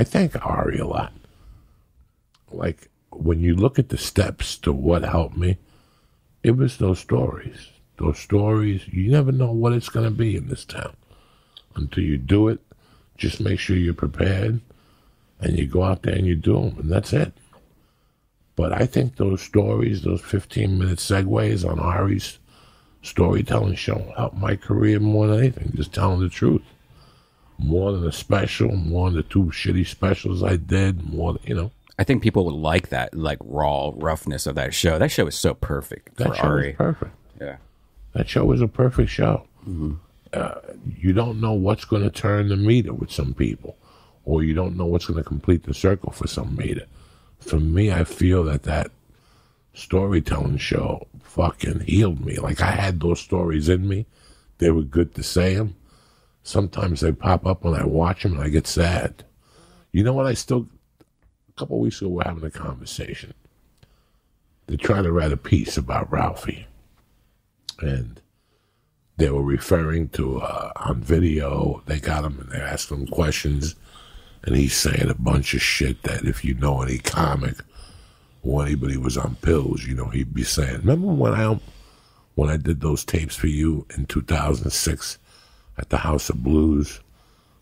I thank Ari a lot. Like when you look at the steps to what helped me, it was those stories. Those stories, you never know what it's going to be in this town until you do it. Just make sure you're prepared and you go out there and you do them, and that's it. But I think those stories, those 15 minute segues on Ari's storytelling show helped my career more than anything, just telling the truth. More than a special, more than the two shitty specials I did, more, than, you know. I think people would like that, like raw roughness of that show. That show is so perfect That show Ari. was perfect. Yeah. That show was a perfect show. Uh, you don't know what's going to turn the meter with some people, or you don't know what's going to complete the circle for some meter. For me, I feel that that storytelling show fucking healed me. Like I had those stories in me. They were good to say them. Sometimes they pop up when I watch them and I get sad. You know what? I still, a couple of weeks ago, we're having a conversation. They're trying to write a piece about Ralphie. And they were referring to uh, on video. They got him and they asked him questions, and he's saying a bunch of shit that if you know any comic or anybody was on pills, you know, he'd be saying. Remember when I when I did those tapes for you in 2006 at the House of Blues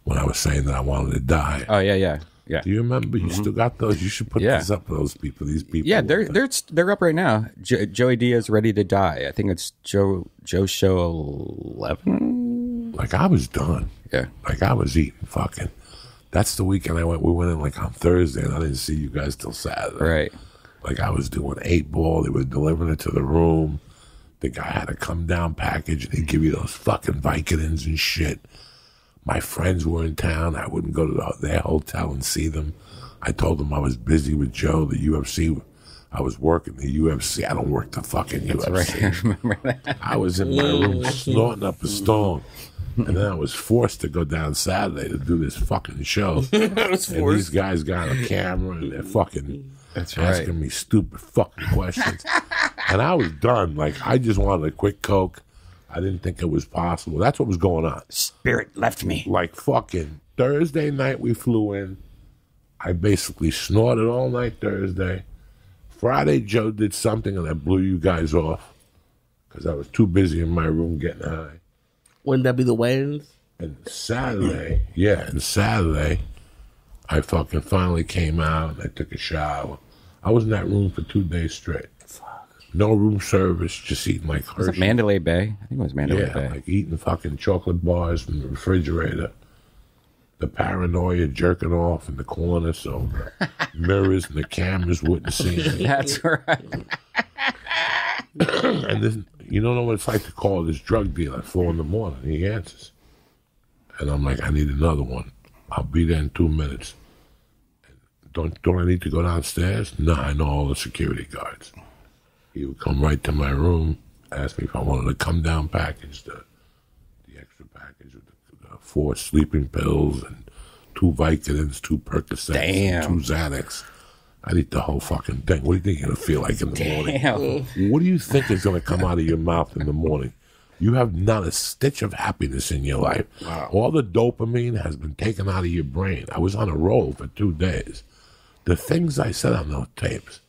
when I was saying that I wanted to die? Oh yeah, yeah, yeah. Do you remember? You mm-hmm. still got those? You should put Yeah. these up for those people. These people. Yeah, they're they're they're up right now. Jo- Joey Diaz ready to die. I think it's Joe Joe show eleven. like I was done. Yeah, Like I was eating fucking. That's the weekend I went. We went in like on Thursday, and I didn't see you guys till Saturday. right. Like I was doing eight ball. They were delivering it to the room. The guy had a come down package, and he'd give you those fucking Vicodins and shit. My friends were in town. I wouldn't go to the, their hotel and see them. I told them I was busy with Joe, the UFC. I was working the UFC. I don't work the fucking UFC. Right. I remember that. I was in my room snorting up a storm. And then I was forced to go down Saturday to do this fucking show. and these guys got a camera and they're fucking That's asking right. me stupid fucking questions. and I was done. Like, I just wanted a quick Coke. I didn't think it was possible. That's what was going on. Spirit left me. Like, fucking Thursday night, we flew in. I basically snorted all night Thursday. Friday, Joe did something and I blew you guys off because I was too busy in my room getting high. Wouldn't that be the Wayans? And Saturday, yeah, and Saturday, I fucking finally came out and I took a shower. I was in that room for two days straight. No room service, just eating like Was it Mandalay Bay? I think it was Mandalay Yeah, Bay. like eating fucking chocolate bars from the refrigerator. The paranoia jerking off in the corner so the mirrors and the cameras wouldn't see me. That's right. and then you don't know what it's like to call this drug dealer at four in the morning. He answers. And I'm like, I need another one. I'll be there in two minutes. Don't don't I need to go downstairs? No, I know all the security guards. He would come right to my room, ask me if I wanted a come down package, the the extra package with the, the four sleeping pills and two Vicodins, two Percocets, Damn. two Xanax. I'd eat the whole fucking thing. What do you think you're gonna feel like in the morning? What do you think is going to come out of your mouth in the morning? You have not a stitch of happiness in your life. All the dopamine has been taken out of your brain. I was on a roll for two days. The things I said on those tapes,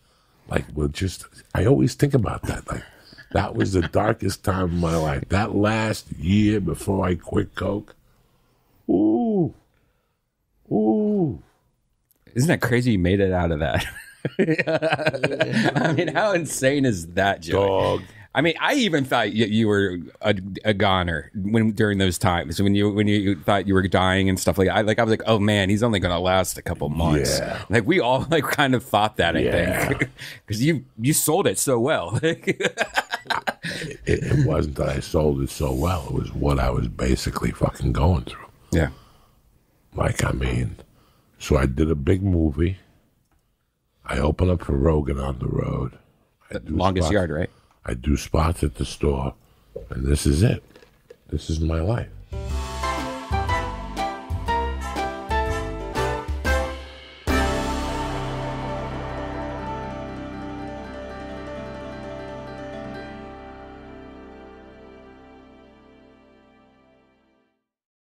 like, were just, I always think about that. Like, that was the darkest time of my life. That last year before I quit Coke. Ooh. Ooh. Isn't that crazy? You made it out of that. I mean, how insane is that, Joey? Dog. I mean, I even thought you, you were a, a goner when during those times when you when you thought you were dying and stuff like that. I, like I was like, oh man, he's only going to last a couple months. Yeah. Like we all like kind of thought that. I Yeah. think because you you sold it so well. It, it wasn't that I sold it so well. It was what I was basically fucking going through. yeah. Like, I mean, so I did a big movie. I opened up for Rogan on the road. I The longest spots- yard, right? I do spots at the store, and this is it. This is my life.